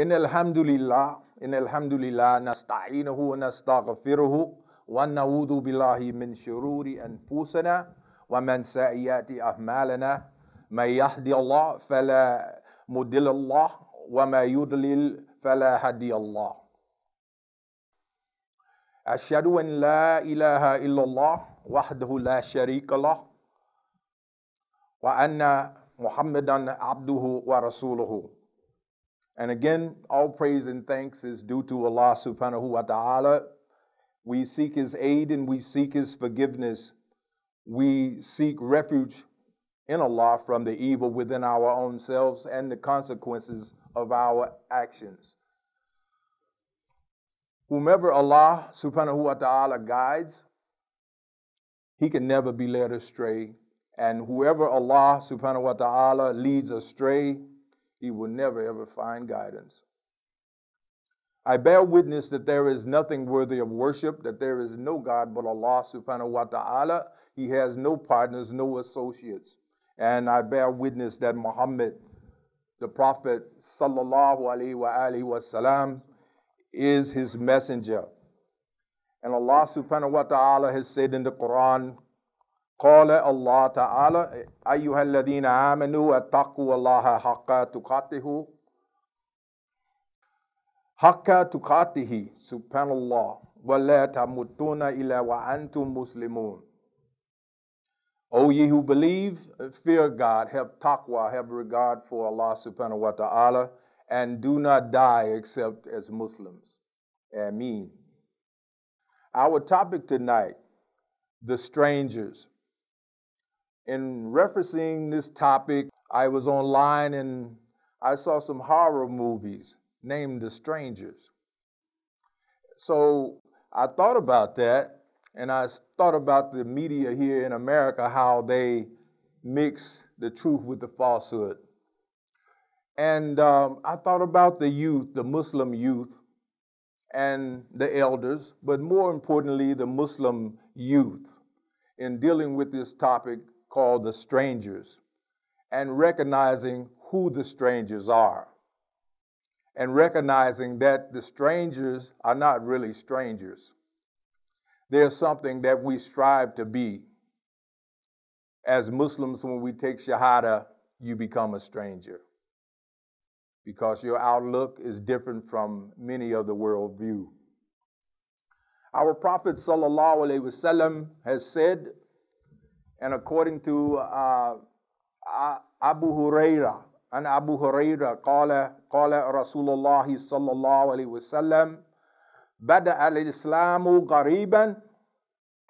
إن الحمد لله إن الحمد لله نستعينه ونستغفره ونعوذ بالله من شرور أنفسنا ومن سيئات أعمالنا. من يهدي الله فلا مضل الله وما يضلل فلا هادي الله أشهد أن لا إله إلا الله وحده لا شريك له وأن محمدا عبده ورسوله. And again, all praise and thanks is due to Allah subhanahu wa ta'ala. We seek His aid and we seek His forgiveness. We seek refuge in Allah from the evil within our own selves and the consequences of our actions. Whomever Allah subhanahu wa ta'ala guides, he can never be led astray. And whoever Allah subhanahu wa ta'ala leads astray, he will never ever find guidance. I bear witness that there is nothing worthy of worship, that there is no God but Allah subhanahu wa ta'ala. He has no partners, no associates. And I bear witness that Muhammad, the Prophet sallallahu alaihi wa alihi wasallam, is his messenger. And Allah subhanahu wa ta'ala has said in the Quran, قال الله تعالى أيها الذين آمنوا اتقوا الله حق تقاته حق تقاته سبحان الله ولا تموتون إلا وأنتم مسلمون O ye who believe, fear God, have taqwa, have regard for Allah subhanahu wa ta'ala, and do not die except as Muslims. Ameen. Our topic tonight, the strangers. In referencing this topic, I was online and I saw some horror movies named The Strangers. So I thought about that and I thought about the media here in America, how they mix the truth with the falsehood. And um, I thought about the youth, the Muslim youth, and the elders, but more importantly, the Muslim youth in dealing with this topic called the strangers and recognizing who the strangers are and recognizing that the strangers are not really strangers. They're something that we strive to be. As Muslims, when we take Shahada, you become a stranger because your outlook is different from many of the worldview. Our Prophet has said, and according to uh, Abu Huraira, and Abu Huraira قال قال رسول الله صلى الله عليه وسلم بدأ الإسلام غريبا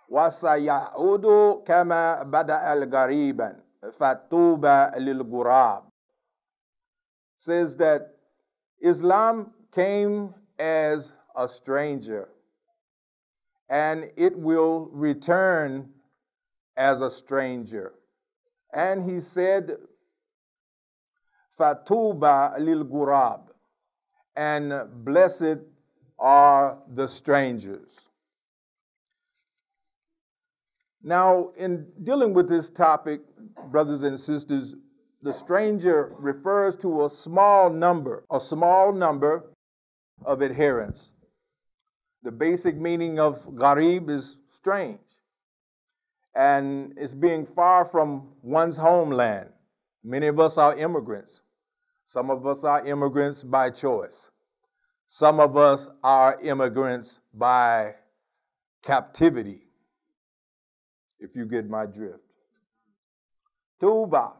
وسيعود كما بدأ الغريبا فطوبى للغراب says that Islam came as a stranger and it will return as a stranger. And he said, Fatuba lil Gurab, and blessed are the strangers. Now, in dealing with this topic, brothers and sisters, the stranger refers to a small number, a small number of adherents. The basic meaning of gharib is strange, and it's being far from one's homeland. Many of us are immigrants. Some of us are immigrants by choice. Some of us are immigrants by captivity, if you get my drift. Tuba,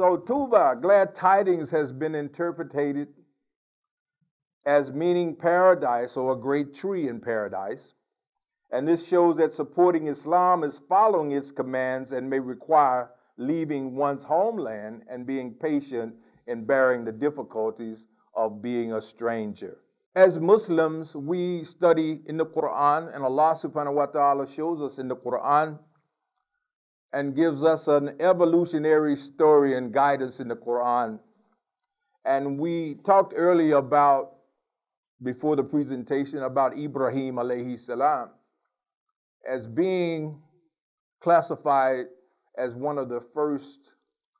so Tuba, glad tidings, has been interpreted as meaning paradise or a great tree in paradise. And this shows that supporting Islam is following its commands and may require leaving one's homeland and being patient in bearing the difficulties of being a stranger. As Muslims, we study in the Quran, and Allah subhanahu wa ta'ala shows us in the Quran and gives us an evolutionary story and guidance in the Quran. And we talked earlier about, before the presentation, about Ibrahim alayhi salam as being classified as one of the first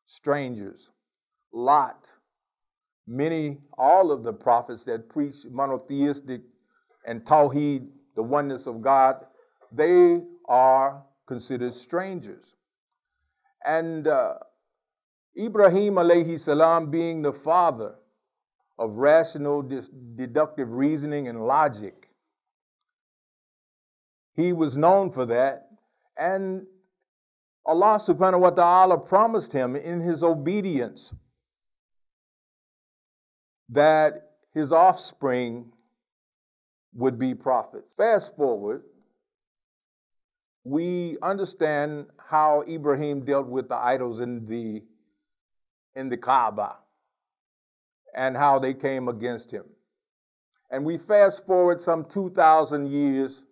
strangers. Lot many, all of the prophets that preach monotheistic and tawheed, the oneness of God, they are considered strangers. And uh, Ibrahim alayhi salam being the father of rational, deductive reasoning and logic, he was known for that. And Allah subhanahu wa ta'ala promised him in his obedience that his offspring would be prophets. Fast forward, we understand how Ibrahim dealt with the idols in the in the Kaaba and how they came against him. And we fast forward some 2,000 years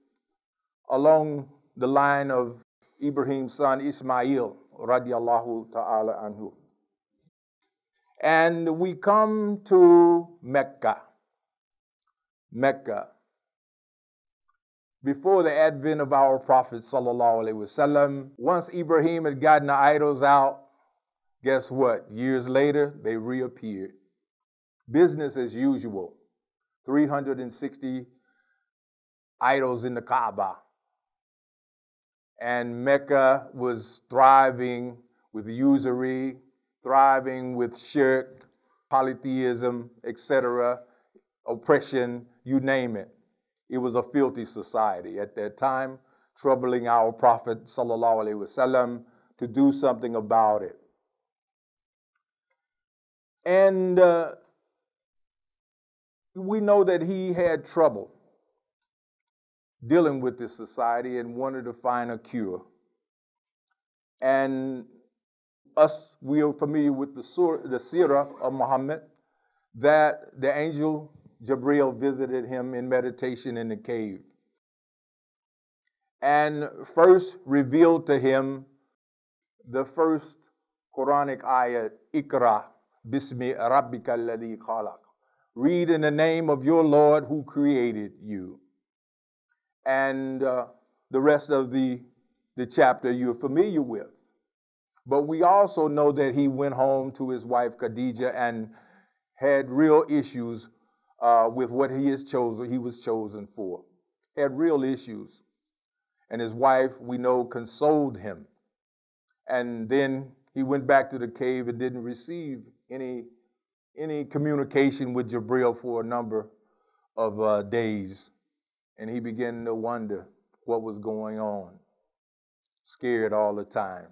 along the line of Ibrahim's son Ismail, radiallahu ta'ala anhu. And we come to Mecca. Mecca. Before the advent of our Prophet wasallam, once Ibrahim had gotten the idols out, guess what? Years later, they reappeared. Business as usual. 360 idols in the Kaaba. And Mecca was thriving with usury, thriving with shirk, polytheism, etc., oppression, you name it. It was a filthy society at that time, troubling our Prophet wasallam to do something about it. And uh, we know that he had trouble dealing with this society and wanted to find a cure. And us, we are familiar with the, surah, the seerah of Muhammad, that the angel Jabril visited him in meditation in the cave and first revealed to him the first Quranic ayat, Ikra, Bismi Rabbika alladhi khalaq. Read in the name of your Lord who created you. And uh, the rest of the, the chapter you're familiar with. But we also know that he went home to his wife Khadijah and had real issues uh, with what he is chosen, he was chosen for. Had real issues. And his wife, we know, consoled him. And then he went back to the cave and didn't receive any, any communication with Jabril for a number of uh, days And he began to wonder what was going on, scared all the time.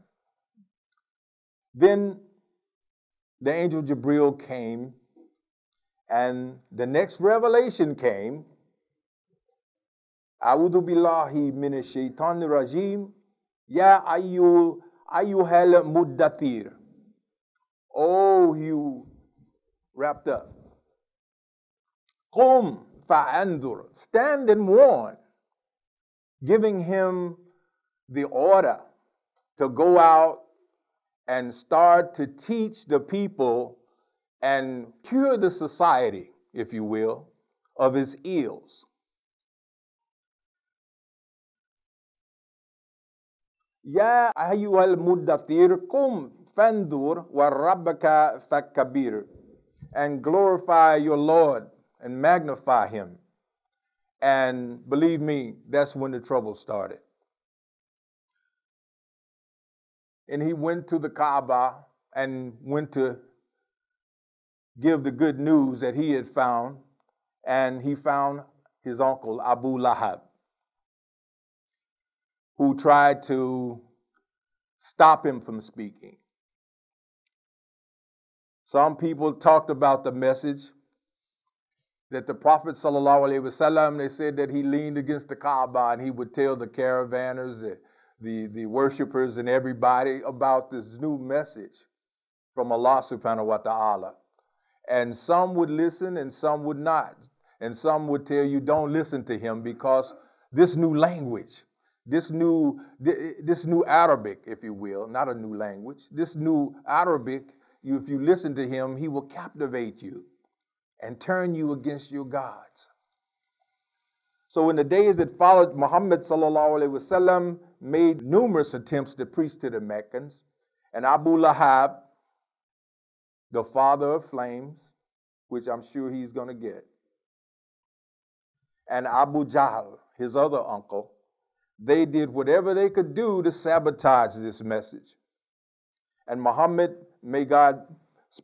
Then the angel Jabril came, and the next revelation came. أعوذ بالله من الشيطان الرجيم يا أيها أيها المدثر Oh, you wrapped up. Qum fa'andur. Stand and warn. Giving him the order to go out and start to teach the people and cure the society, if you will, of its ills. يا أيها المدثر قم فانظر وربك فكبير and glorify your Lord and magnify him. And believe me, that's when the trouble started. and he went to the Kaaba and went to give the good news that he had found, and he found his uncle Abu Lahab, who tried to stop him from speaking. Some people talked about the message that the Prophet wasallam they said that he leaned against the Kaaba and he would tell the caravanners that the, the worshipers and everybody about this new message from Allah subhanahu wa ta'ala. And some would listen and some would not. And some would tell you, don't listen to him because this new language, this new, this new Arabic, if you will, not a new language, this new Arabic, you, if you listen to him, he will captivate you and turn you against your gods. So in the days that followed, Muhammad wasallam made numerous attempts to preach to the Meccans, and Abu Lahab, the father of flames, which I'm sure he's going to get. And Abu Jahl, his other uncle, they did whatever they could do to sabotage this message. And Muhammad, may God's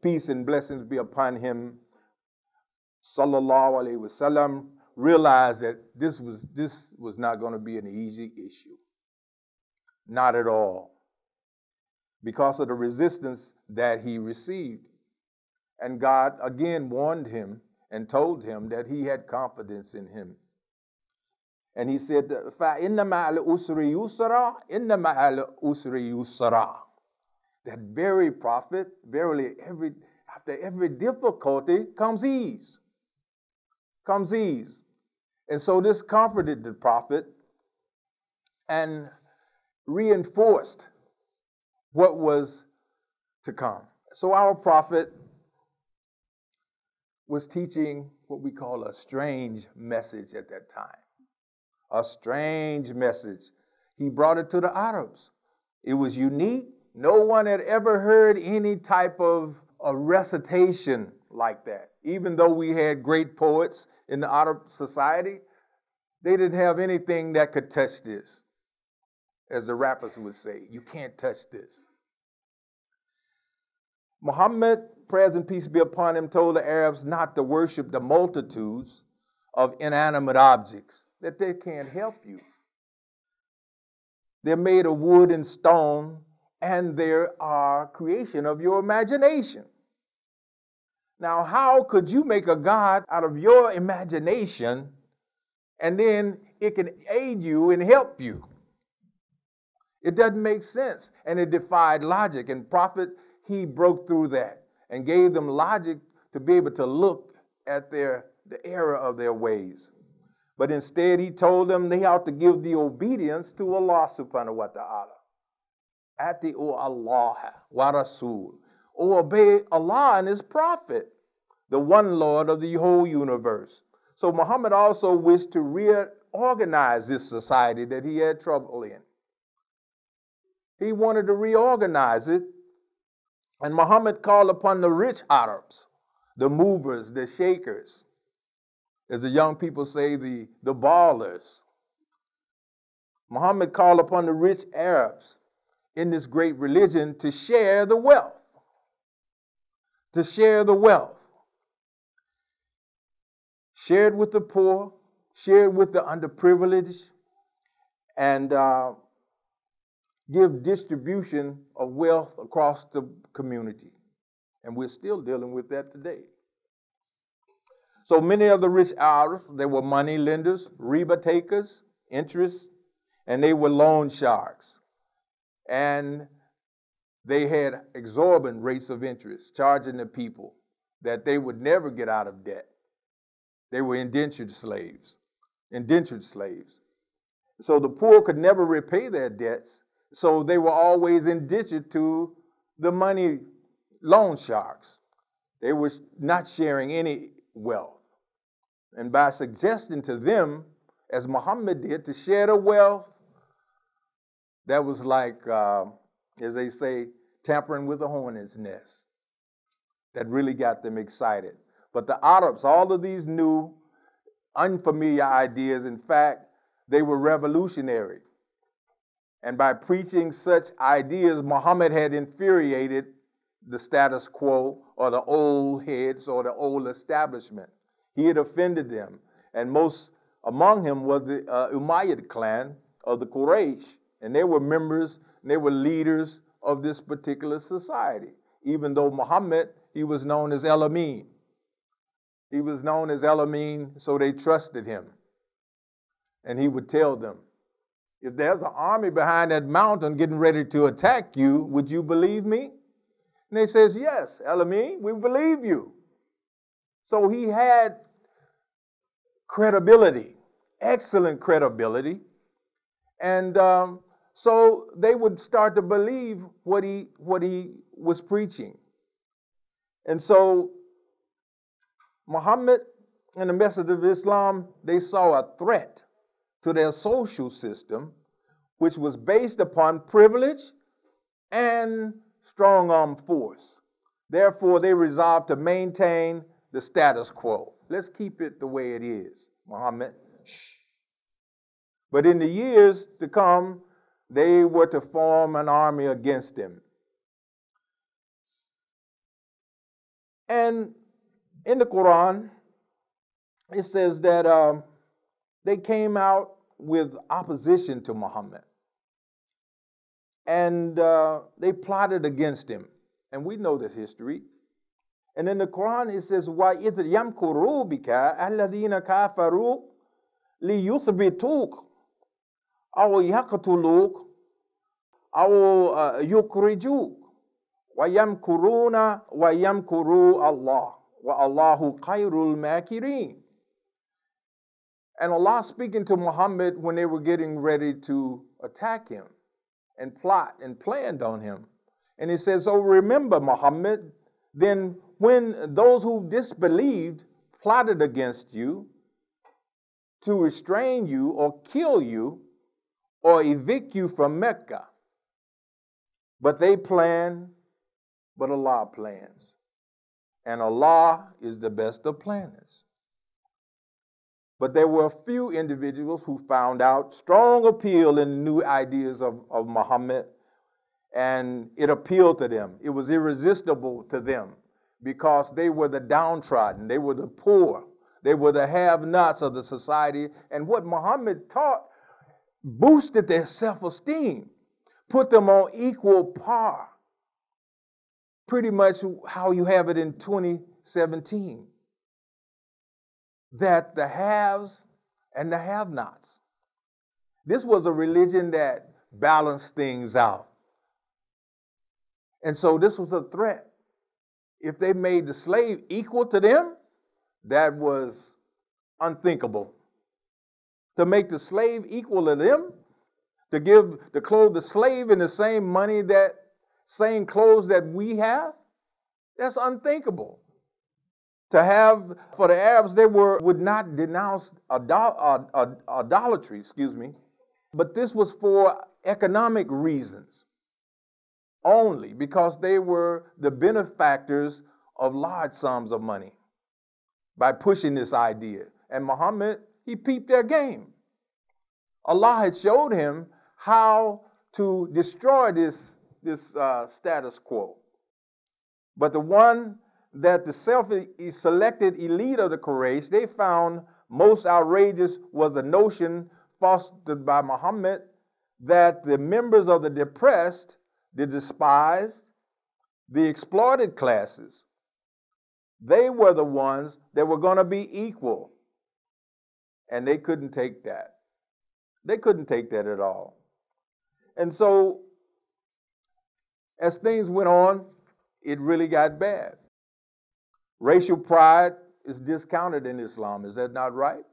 peace and blessings be upon him, sallallahu alaihi wasallam, realized that this was this was not going to be an easy issue. Not at all. Because of the resistance that he received. And God again warned him and told him that he had confidence in him. And he said, فَإِنَّ مَعَ الْأُسْرِ يُسْرًا إِنَّ مَعَ الْأُسْرِ يُسْرًا That very prophet, verily, every, after every difficulty comes ease. Comes ease. And so this comforted the prophet and reinforced what was to come. So our prophet was teaching what we call a strange message at that time. A strange message. He brought it to the Arabs. It was unique. No one had ever heard any type of a recitation like that. Even though we had great poets in the Arab society, they didn't have anything that could touch this. As the rappers would say, you can't touch this. Muhammad, praise and peace be upon him, told the Arabs not to worship the multitudes of inanimate objects, that they can't help you. They're made of wood and stone, and they are creation of your imagination. Now, how could you make a God out of your imagination and then it can aid you and help you? It doesn't make sense. And it defied logic. And Prophet he broke through that and gave them logic to be able to look at their the error of their ways. But instead, he told them they ought to give the obedience to Allah subhanahu wa ta'ala. Ati Allah wa Rasul. Or obey Allah and His Prophet, the one Lord of the whole universe. So Muhammad also wished to reorganize this society that he had trouble in. He wanted to reorganize it and Muhammad called upon the rich Arabs, the movers, the shakers, as the young people say, the, the ballers. Muhammad called upon the rich Arabs in this great religion to share the wealth. To share the wealth. Share it with the poor, share it with the underprivileged, and uh, give distribution of wealth across the community. And we're still dealing with that today. So many of the rich Arabs, they were money lenders, riba takers, interest, and they were loan sharks. And they had exorbitant rates of interest, charging the people that they would never get out of debt. They were indentured slaves, indentured slaves. So the poor could never repay their debts, so they were always indentured to the money loan sharks. They were not sharing any wealth. And by suggesting to them, as Muhammad did, to share the wealth, that was like, uh, as they say, tampering with a hornet's nest. That really got them excited. But the Arabs, all of these new, unfamiliar ideas, in fact, they were revolutionary. And by preaching such ideas, Muhammad had infuriated the status quo or the old heads or the old establishment. He had offended them. And most among him was the uh, Umayyad clan of the Quraysh. And they were members, they were leaders of this particular society. Even though Muhammad, he was known as El Amin. He was known as El Amin, so they trusted him. And he would tell them, if there's an army behind that mountain getting ready to attack you, would you believe me? And they says, yes, El Amin, we believe you. So he had credibility, excellent credibility. And um, so they would start to believe what he, what he was preaching. And so Muhammad and the message of Islam, they saw a threat to their social system, which was based upon privilege and strong armed force. Therefore, they resolved to maintain the status quo. Let's keep it the way it is, Muhammad. Shh. But in the years to come, they were to form an army against him. And in the Quran, it says that um, they came out with opposition to Muhammad. And uh, they plotted against him. And we know this history. And in the Quran, it says, وَإِذْ يَمْكُرُوا بِكَ الَّذِينَ كَافَرُوا لِيُثْبِتُوكَ أو يقتلوك أو يخرجوك ويمكرون ويمكر الله وَاللَّهُ خَيْرُ الْمَاكِرِينَ And Allah speaking to Muhammad when they were getting ready to attack him and plot and planned on him. And he says, Oh, remember, Muhammad, then when those who disbelieved plotted against you to restrain you or kill you or evict you from Mecca, but they plan, but Allah plans. And Allah is the best of planners. But there were a few individuals who found out strong appeal in the new ideas of, of Muhammad, and it appealed to them. It was irresistible to them because they were the downtrodden, they were the poor, they were the have nots of the society. And what Muhammad taught boosted their self esteem, put them on equal par pretty much how you have it in 2017 that the haves and the have nots. This was a religion that balanced things out. And so this was a threat. If they made the slave equal to them, that was unthinkable. To make the slave equal to them, to give to clothe the slave in the same money that same clothes that we have? That's unthinkable. To have, for the Arabs, they were, would not denounce idol, uh, idolatry, excuse me, but this was for economic reasons only because they were the benefactors of large sums of money by pushing this idea. And Muhammad, he peeped their game. Allah had showed him how to destroy this this uh, status quo. But the one that the self-selected elite of the Quraysh, they found most outrageous was the notion fostered by Muhammad that the members of the depressed, the despised, the exploited classes, they were the ones that were going to be equal. And they couldn't take that. They couldn't take that at all. And so as things went on, it really got bad. Racial pride is discounted in Islam. Is that not right?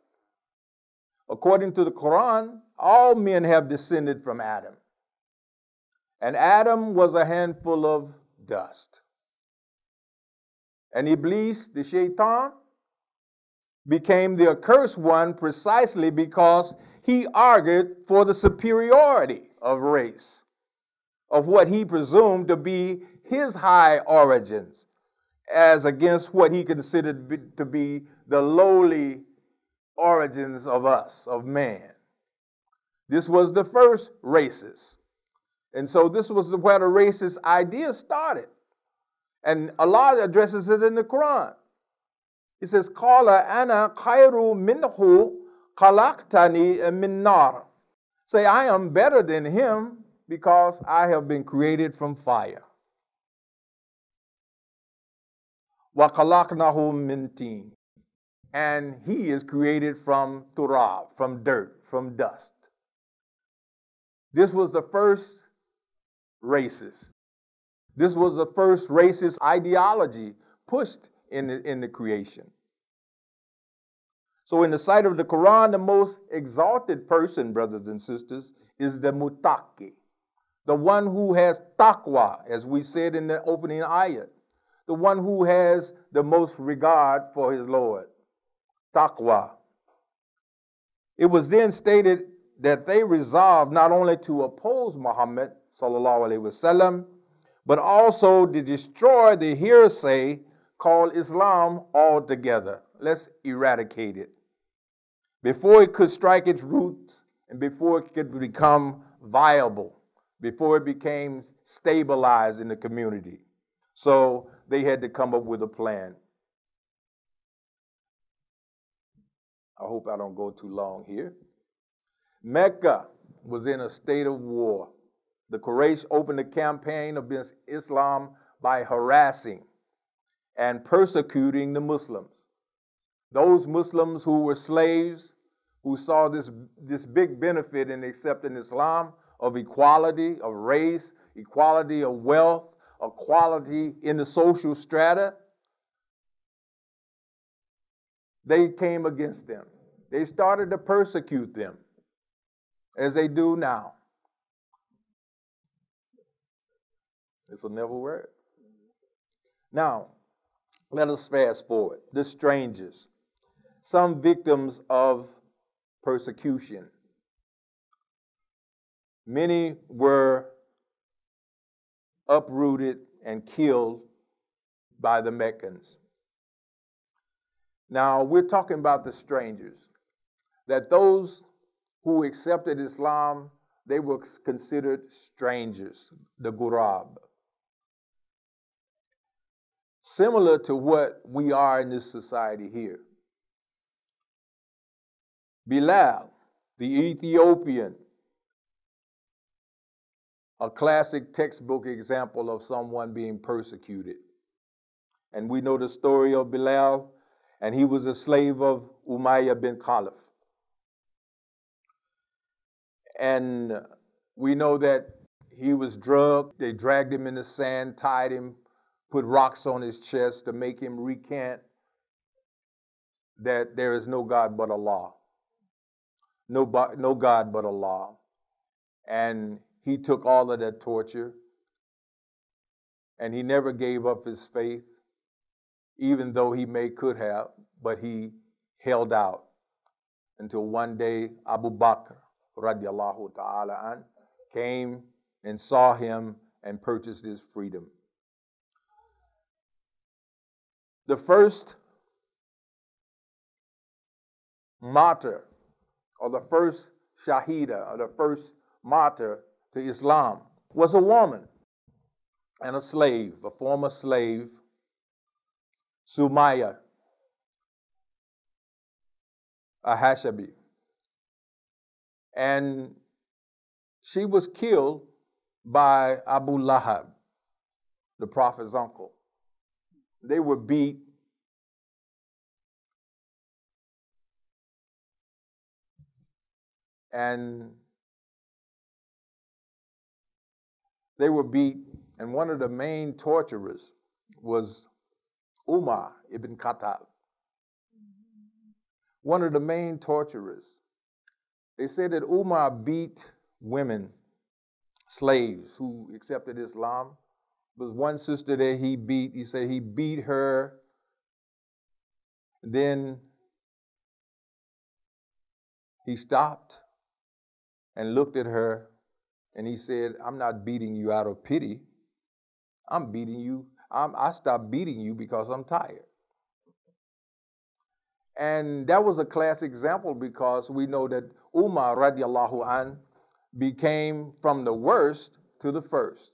According to the Quran, all men have descended from Adam. And Adam was a handful of dust. And Iblis, the shaitan, became the accursed one precisely because he argued for the superiority of race of what he presumed to be his high origins as against what he considered to be the lowly origins of us, of man. This was the first racist. And so this was where the racist idea started. And Allah addresses it in the Quran. He says, "Kala ana kairu minhu khalaqtani min nar. Say, I am better than him because I have been created from fire. Wa khalaqnahu min teen. And he is created from turab, from dirt, from dust. This was the first racist. This was the first racist ideology pushed in the, in the creation. So, in the sight of the Quran, the most exalted person, brothers and sisters, is the mutaki, the one who has taqwa, as we said in the opening ayat, the one who has the most regard for his Lord. Taqwa. It was then stated that they resolved not only to oppose Muhammad, wasallam, but also to destroy the hearsay called Islam altogether. Let's eradicate it. Before it could strike its roots and before it could become viable, before it became stabilized in the community. So they had to come up with a plan. I hope I don't go too long here. Mecca was in a state of war. The Quraysh opened a campaign against Islam by harassing and persecuting the Muslims. Those Muslims who were slaves, who saw this, this big benefit in accepting Islam of equality of race, equality of wealth, equality in the social strata, they came against them. They started to persecute them, as they do now. This will never work. Now, let us fast forward. The strangers, some victims of persecution. Many were uprooted and killed by the Meccans. Now, we're talking about the strangers, that those who accepted Islam, they were considered strangers, the Gurab similar to what we are in this society here. Bilal, the Ethiopian, a classic textbook example of someone being persecuted. And we know the story of Bilal, and he was a slave of Umayyah bin Khalaf. And we know that he was drugged, they dragged him in the sand, tied him, put rocks on his chest to make him recant that there is no God but Allah. No, no God but Allah. And he took all of that torture and he never gave up his faith, even though he may could have, but he held out until one day Abu Bakr radiallahu ta'ala an, came and saw him and purchased his freedom. The first martyr, or the first shahida, or the first martyr to Islam, was a woman and a slave, a former slave, Sumaya, a Hashabi. And she was killed by Abu Lahab, the prophet's uncle. They were beat. And they were beat, and one of the main torturers was Umar ibn Khattab. One of the main torturers. They said that Umar beat women, slaves who accepted Islam, was one sister that he beat. He said he beat her. Then he stopped and looked at her and he said, I'm not beating you out of pity. I'm beating you. I'm, I stopped beating you because I'm tired. And that was a classic example because we know that Umar radiallahu an became from the worst to the first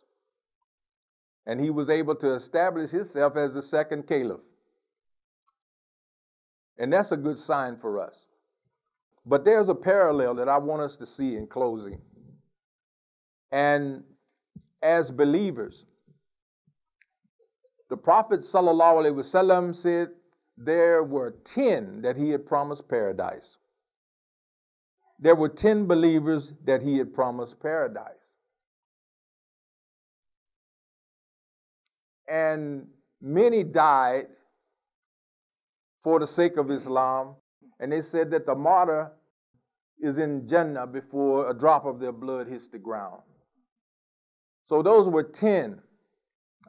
and he was able to establish himself as the second caliph. And that's a good sign for us. But there's a parallel that I want us to see in closing. And as believers, the Prophet ﷺ said there were 10 that he had promised paradise. There were 10 believers that he had promised paradise. And many died for the sake of Islam. And they said that the martyr is in Jannah before a drop of their blood hits the ground. So those were 10.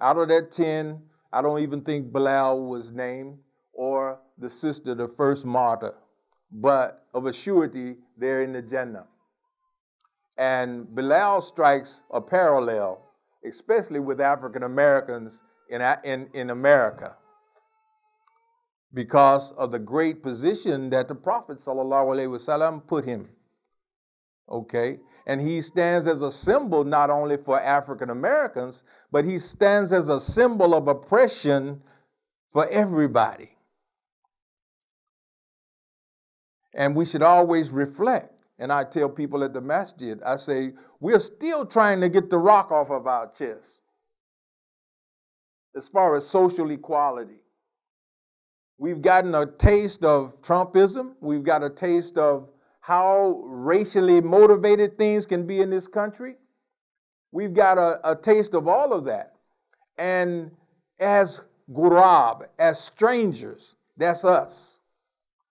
Out of that 10, I don't even think Bilal was named or the sister, the first martyr, but of a surety, they're in the Jannah. And Bilal strikes a parallel especially with African Americans in, in, in America. because of the great position that the Prophet wasallam put him. Okay? And he stands as a symbol not only for African Americans, but he stands as a symbol of oppression for everybody. And we should always reflect. And I tell people at the masjid, I say, we're still trying to get the rock off of our chest as far as social equality. We've gotten a taste of Trumpism. We've got a taste of how racially motivated things can be in this country. We've got a, a taste of all of that. And as gurab, as strangers, that's us.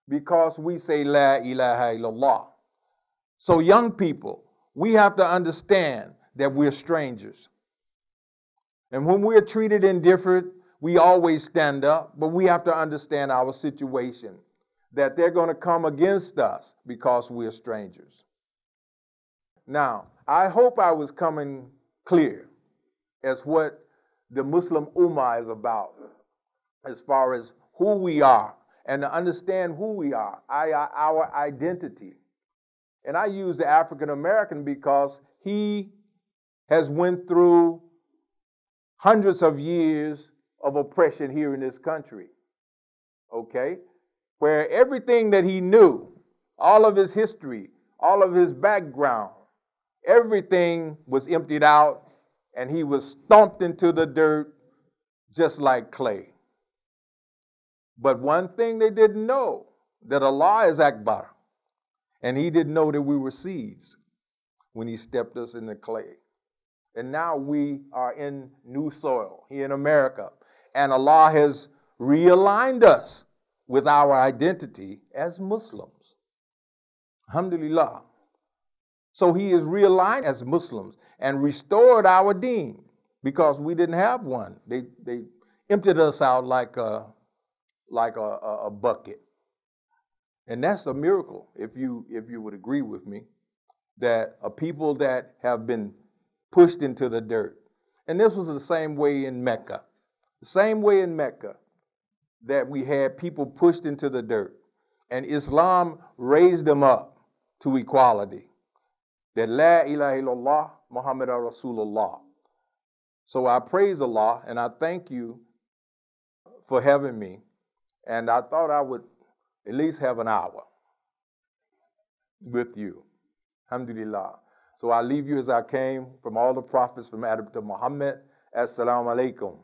Because we say La ilaha illallah. So, young people, we have to understand that we're strangers. And when we're treated indifferent, we always stand up, but we have to understand our situation that they're going to come against us because we're strangers. Now, I hope I was coming clear as what the Muslim Ummah is about, as far as who we are and to understand who we are, our identity. And I use the African American because he has went through hundreds of years of oppression here in this country. Okay? Where everything that he knew, all of his history, all of his background, everything was emptied out and he was stomped into the dirt just like clay. But one thing they didn't know that Allah is Akbar. And he didn't know that we were seeds when he stepped us in the clay. And now we are in new soil here in America. And Allah has realigned us with our identity as Muslims. Alhamdulillah. So he is realigned as Muslims and restored our deen because we didn't have one. They, they emptied us out like a, like a, a, a bucket. And that's a miracle, if you, if you would agree with me, that a people that have been pushed into the dirt. And this was the same way in Mecca. The same way in Mecca that we had people pushed into the dirt. And Islam raised them up to equality. That La ilaha illallah Muhammad Rasulullah. So I praise Allah and I thank you for having me. And I thought I would at least have an hour with you. Alhamdulillah. So I leave you as I came from all the prophets from Adam to Muhammad. Assalamu alaikum.